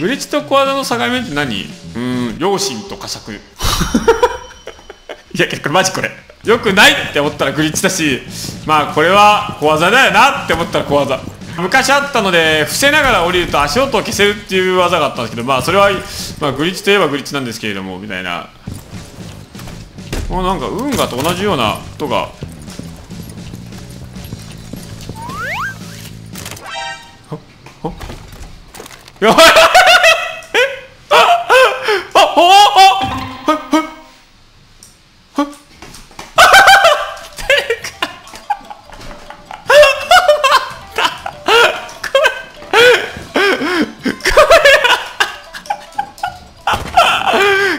グリッチと小技の境目って何？うん良心と呵責。いやこれマジこれ。よくないって思ったらグリッチだしまあこれは小技だよなって思ったら小技。昔あったので伏せながら降りると足音を消せるっていう技があったんですけどまあそれは、まあ、グリッチといえばグリッチなんですけれどもみたいな。もうなんか運河と同じような音が。やばい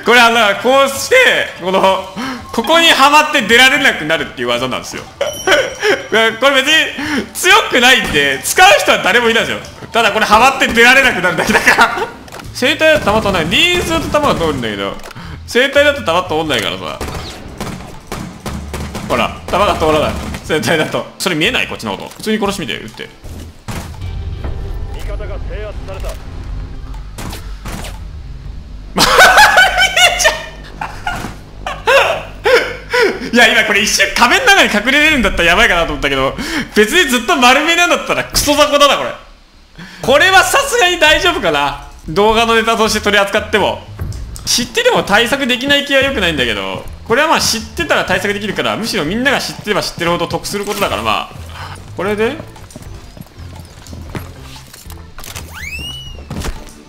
これあのこうしてこのここにはまって出られなくなるっていう技なんですよ。これ別に強くないんで使う人は誰もいないんですよ。ただこれはまって出られなくなるだけだから。生体だと弾とないリンスだと弾が通るんだけど生体だと弾通んないからさほら弾が通らない。生体だと。それ見えない？こっちのこと普通に殺しみて撃って。味方が制圧された。いや今これ一瞬壁の中に隠れれるんだったらやばいかなと思ったけど別にずっと丸見えなんだったらクソ雑魚だなこれ。これはさすがに大丈夫かな。動画のネタとして取り扱っても。知ってても対策できない気は良くないんだけどこれはまあ知ってたら対策できるからむしろみんなが知ってれば知ってるほど得することだからまあ。これで。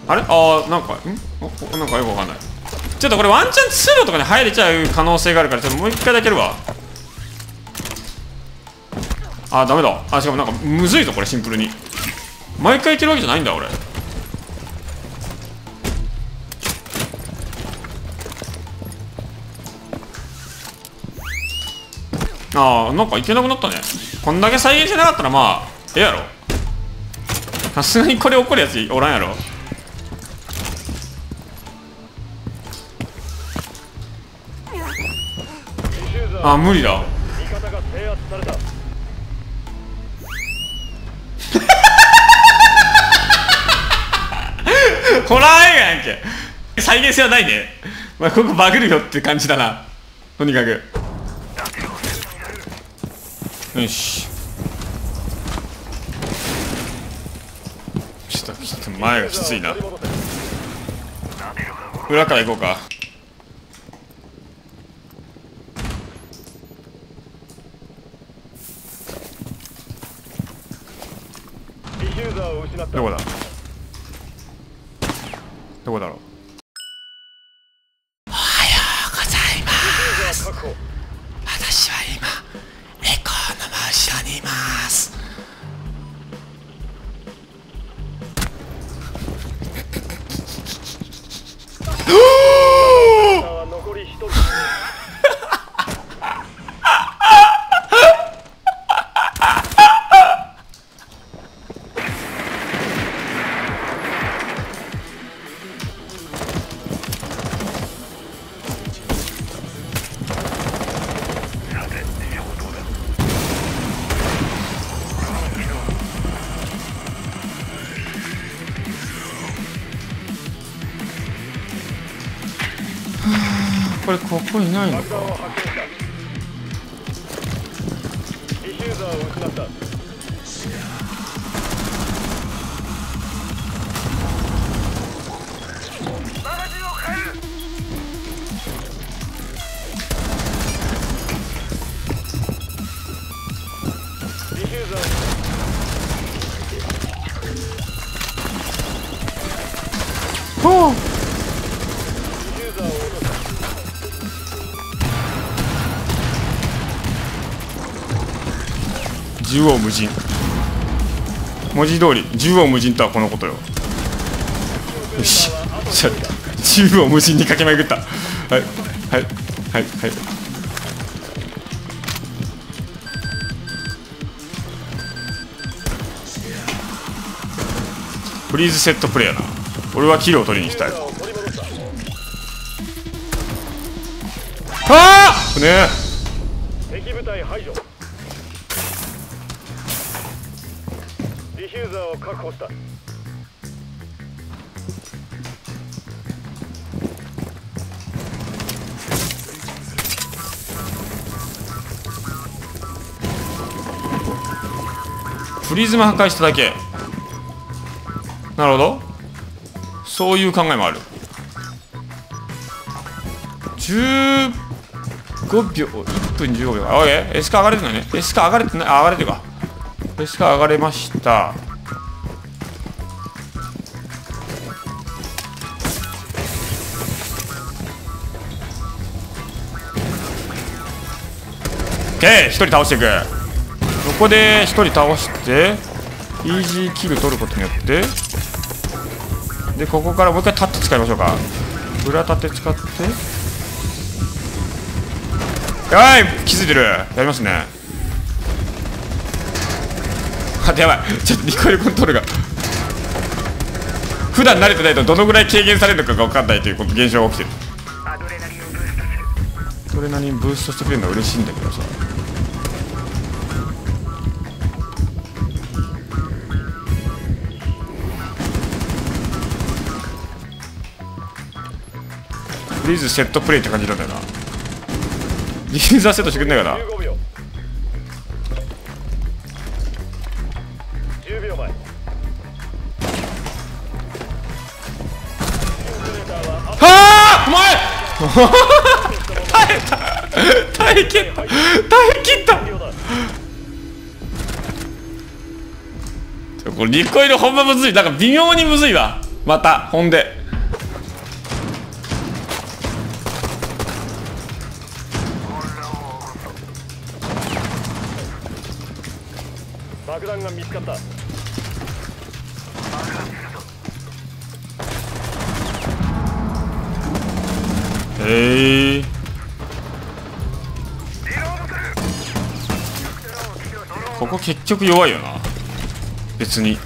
あれ？あーなんかん？なんかよくわかんない。ちょっとこれワンチャン通路とかに入れちゃう可能性があるからちょっともう一回だけやるわ。あーダメだ。あしかもなんかむずいぞこれシンプルに。毎回いけるわけじゃないんだ俺。ああなんかいけなくなったね。こんだけ再現してなかったらまあええやろ。さすがにこれ怒るやつおらんやろ。あ無理だ。ホラー映画やんけ。再現性はないね、まあ、ここバグるよって感じだな。とにかく。よし。ちょっと前がきついな。裏から行こうかディフューザーを失ったどこだ？どこだろう？おはようございます。これここいないのか縦横無尽。文字通り縦横無尽とはこのことよ。よし。じゃ縦横無尽に駆け巡った。はい。はい。はい。はい。フリーズセットプレイやな。俺はキルを取りに行きたい。ああ！ね敵部隊排除。ディフューザーを確保した。プリズム破壊しただけ。なるほど。そういう考えもある。15秒1分15秒。あオッエスカ上がれてないね。エスカ上がれてない上がれてるか。エスカ上がれました。オッケー1人倒していく。ここで1人倒してイージーキル取ることによって。でここからもう一回タット使いましょうか。裏盾使って。やい気づいてる。やりますね。あやばい。ちょっとリコイルコントロールが。普段慣れてないとどのぐらい軽減されるのかが分かんないという現象が起きてる。それなりにブーストしてくれるのは嬉しいんだけどさ。プリーズセットプレイって感じなんだよな。ディフューザーセットしてくんないかな。ーターはあお前耐えた。耐え切った。耐え切った。これリコイルほんまむずい。なんか微妙にむずいわ。またほんで。爆弾が見つかった。へえここ結局弱いよな。別に。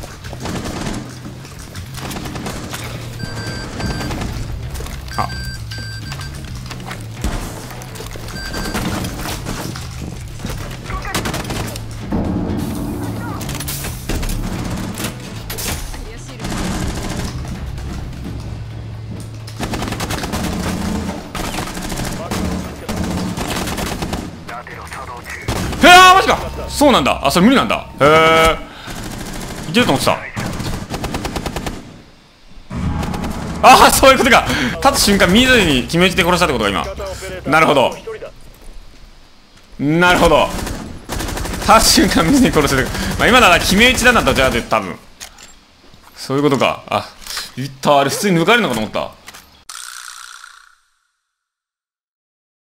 そうなんだ。あそれ無理なんだ。へえいけると思ってた。ああそういうことか。立つ瞬間見ずに決め打ちで殺したってことか今。なるほど。なるほど。立つ瞬間見ずに殺せる。まあ今なら決め打ちだなとじゃあ多分。そういうことか。あ言った。あれ普通に抜かれるのかと思った。